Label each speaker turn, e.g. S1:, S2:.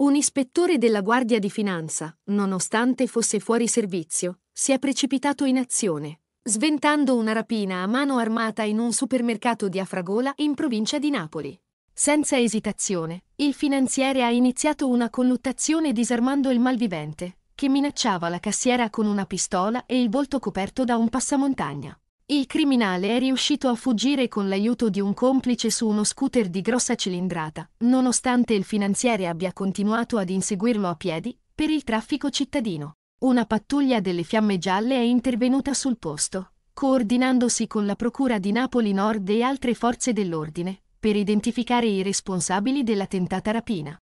S1: Un ispettore della Guardia di Finanza, nonostante fosse fuori servizio, si è precipitato in azione, sventando una rapina a mano armata in un supermercato di Afragola in provincia di Napoli. Senza esitazione, il finanziere ha iniziato una colluttazione disarmando il malvivente, che minacciava la cassiera con una pistola e il volto coperto da un passamontagna. Il criminale è riuscito a fuggire con l'aiuto di un complice su uno scooter di grossa cilindrata, nonostante il finanziere abbia continuato ad inseguirlo a piedi per il traffico cittadino. Una pattuglia delle Fiamme Gialle è intervenuta sul posto, coordinandosi con la Procura di Napoli Nord e altre forze dell'ordine, per identificare i responsabili della tentata rapina.